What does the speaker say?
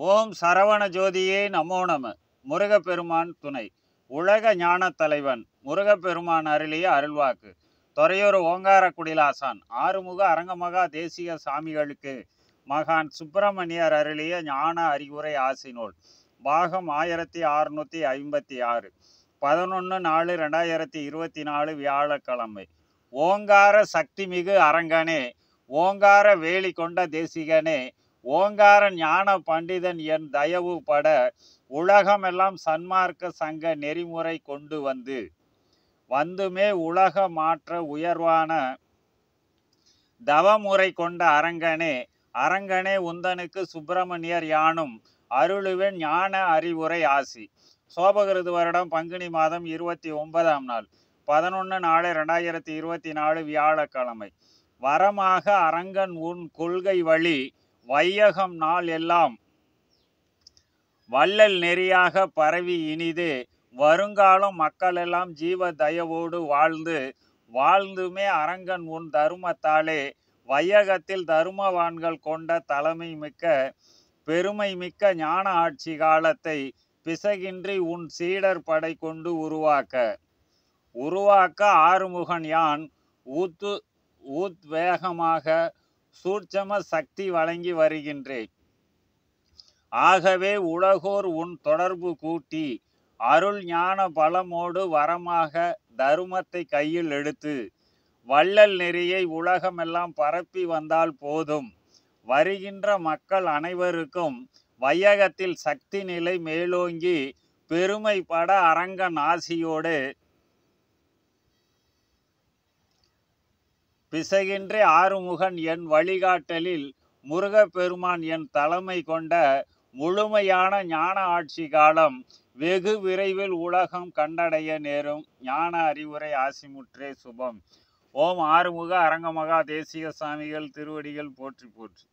ஓம் சரவண ஜோதியே நமோ நம. முருகப்பெருமான் துணை. உலக ஞானத் தலைவன் முருகப்பெருமான் அருளிய அருள்வாக்கு. துறையூர் ஓங்கார குடிலாசான் ஆறுமுக அரங்கமகா தேசிய சாமிகளுக்கு மகான் சுப்பிரமணியர் அருளிய ஞான அறிவுரை ஆசினோல் பாகம் ஆயிரத்தி அறுநூத்தி ஐம்பத்தி ஆறு. பதினொன்று நாலு ரெண்டாயிரத்தி இருபத்தி நாலு வியாழக்கிழமை. ஓங்கார சக்திமிகு அரங்கனே ஓங்கார வேலி கொண்ட தேசிகனே ஓங்கார ஞான பண்டிதன் என் தயவு பட உலகமெல்லாம் சன்மார்க்க சங்க நெறிமுறை கொண்டு வந்து வந்துமே உலக மாற்ற உயர்வான தவமுறை கொண்ட அரங்கனே அரங்கனே உந்தனுக்கு சுப்பிரமணியர் யானும் அருளுவேன் ஞான அறிவுரை ஆசி. சோபகிருது வருடம் பங்குனி மாதம் இருபத்தி ஒன்பதாம் நாள் பதினொன்று நாலு ரெண்டாயிரத்தி இருபத்தி நாலு வியாழக்கிழமை. வரமாக அரங்கன் உன் கொள்கை வழி வையகம் நாள் எல்லாம் வள்ளல் நெறியாக பரவி இனிது. வருங்காலம் மக்கள் எல்லாம் ஜீவ தயவோடு வாழ்ந்து வாழ்ந்துமே அரங்கன் உன் தருமத்தாலே வையகத்தில் தருமவான்கள் கொண்ட தலைமை மிக்க பெருமை மிக்க ஞான ஆட்சி காலத்தை பிசகின்றி உன் சீடர் படை கொண்டு உருவாக்க. உருவாக்க ஆறுமுகன் யான் ஊத்து ஊத்வேகமாக சூட்சம சக்தி வழங்கி வருகின்றேன். ஆகவே உலகோர் உன் தொடர்பு கூட்டி அருள் ஞான பலமோடு வரமாக தருமத்தை கையில் எடுத்து வள்ளல் நெறியை உலகமெல்லாம் பரப்பி வந்தால் போதும். வருகின்ற மக்கள் அனைவருக்கும் வையகத்தில் சக்தி நிலை மேலோங்கி பெருமைப்பட அரங்கன் ஆசியோடு பிசகின்றி ஆறுமுகன் என் வழிகாட்டலில் முருகப்பெருமான் என் தலைமை கொண்ட முழுமையான ஞான ஆட்சி காலம் வெகு விரைவில் உலகம் கண்டடைய நேரும் ஞான அறிவுரை ஆசிமுற்றே சுபம். ஓம் ஆறுமுக அரங்கமகா தேசிய சாமிகள் திருவடிகள் போற்றி போற்றி.